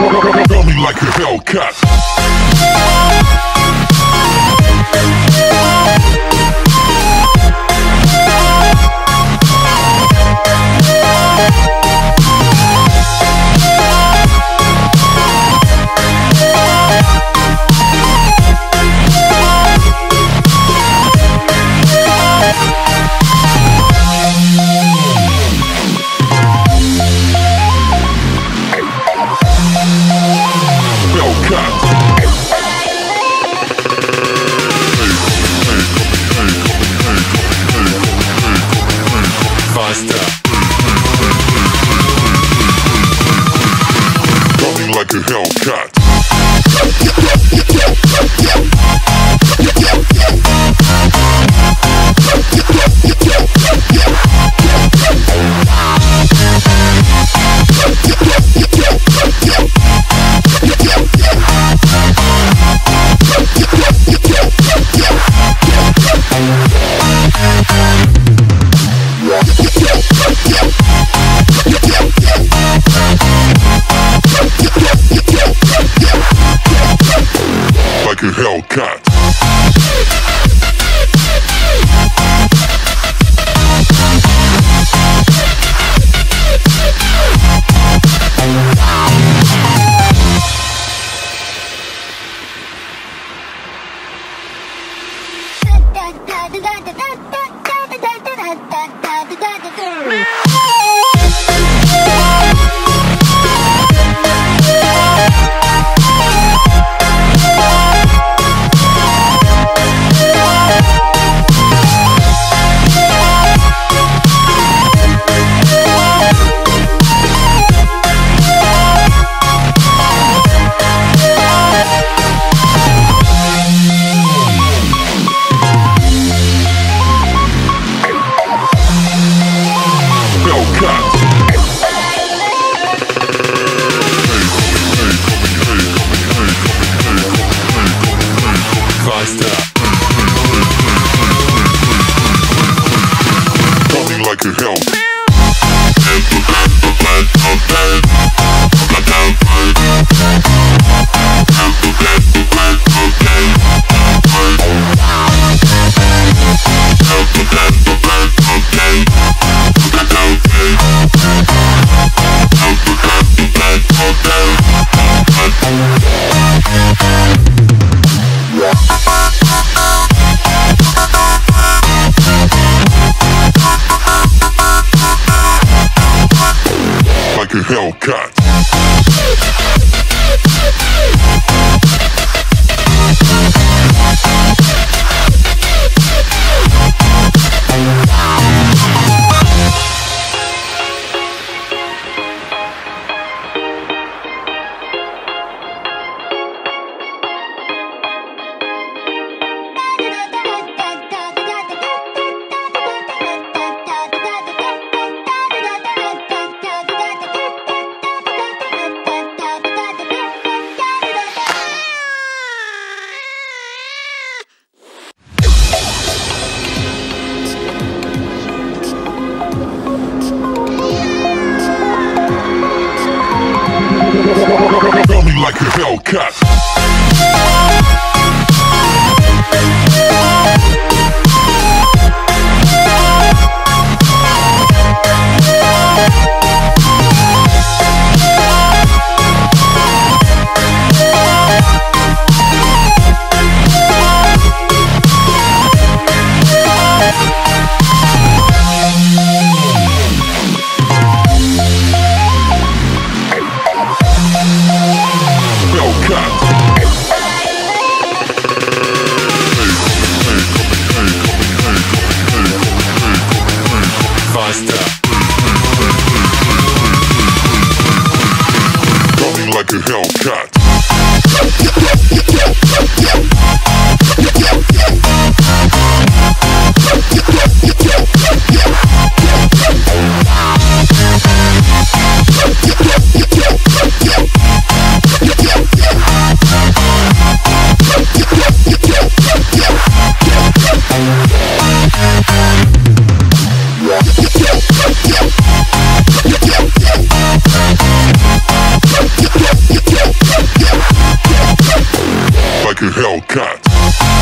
Got like a Hellcat. Like a Hellcat. Hellcat. Like a Hellcat. Hellcat. Like a Hellcat. like Hellcat. Hellcat.